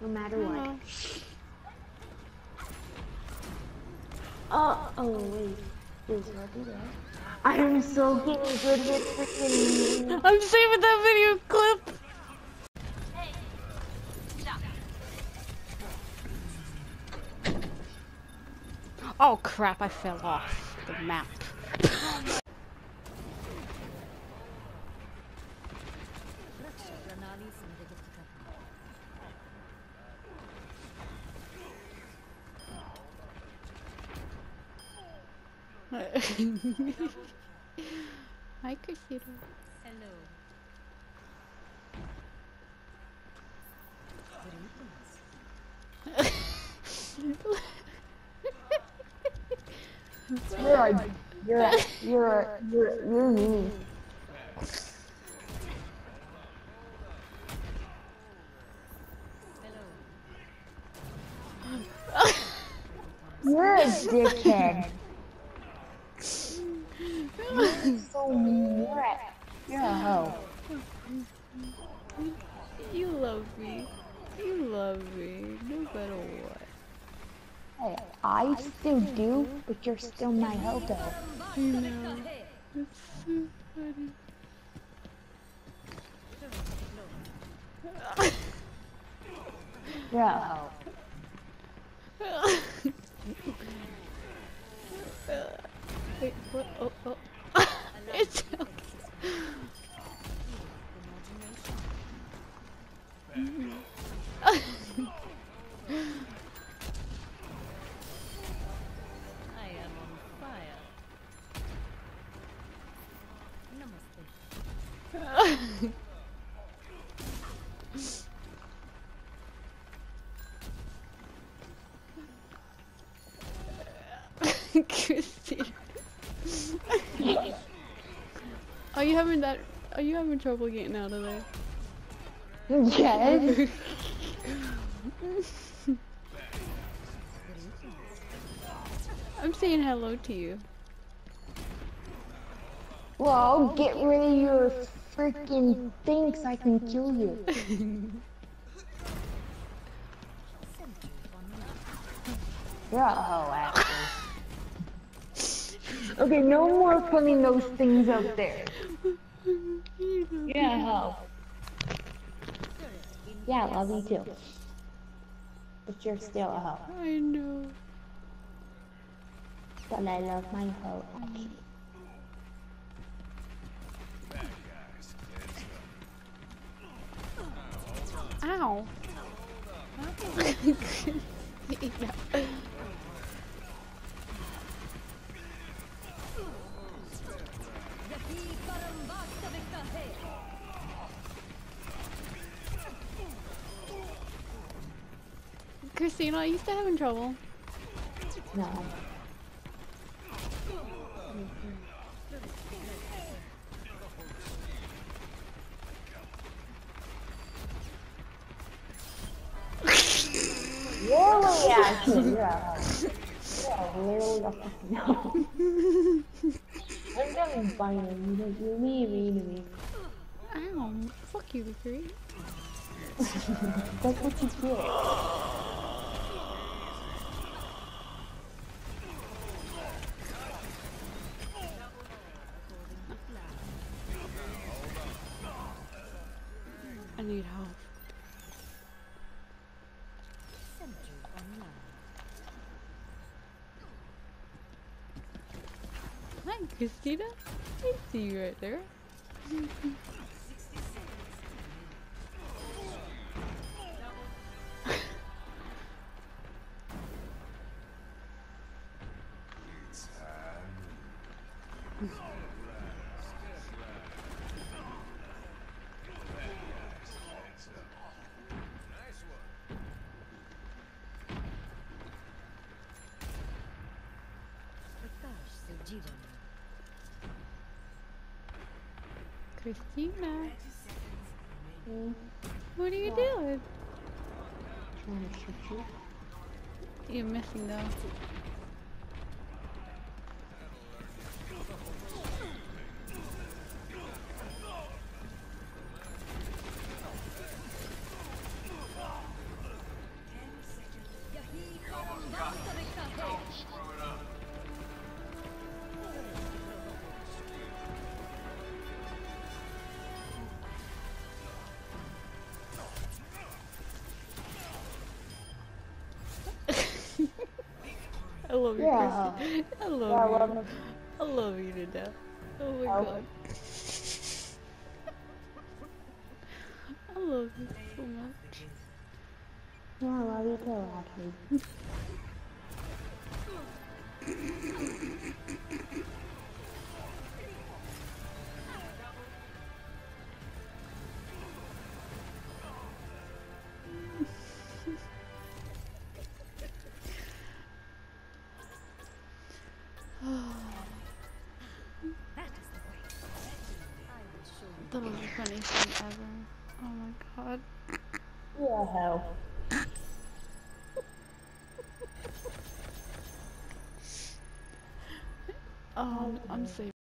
No matter what. Oh, oh wait. Is Robbie there? I am so getting good with freaking. I'm saving that video clip. Oh crap, I fell off the map. Hi, Christina. Hello. You're a, you're a, you're you're you're mean. You're a dickhead. You're so mean. You're a, you're a hoe. You love me. You love me, no matter what. Hey, I still do, but you're still my hoe though. I know. It's so funny. You're a hoe. Wait, what? Oh, oh. it's okay. I am on fire. Namaste. Christy. Are you having that? Are you having trouble getting out of there? Yes. I'm saying hello to you. Well, get rid of your freaking thing so I can kill you. You're a hoe, actually. Okay, no more putting those things up there. Yeah, hoe. Yeah, I love you too. But you're still a hoe. I know. But I love my hoe, mm. actually. Ow. Christina, are you still having trouble? No. Really, actually, you're a hoe. You're literally a fucking hoe. I'm getting funny. You you're mean, mean to me. Ow. Fuck you, Victory. That's what you get. I need help. Hi, Christina. I see you right there. Um, Christina, what are you doing? trying to shoot you. You're missing though. Love you, Yeah. I love Yeah, you. well, I love you to death. Oh my Oh. god. I love you so much. yeah, I love you too, actually. That was the funniest thing ever. Oh my god. Yeah, hell. Oh, I'm saving.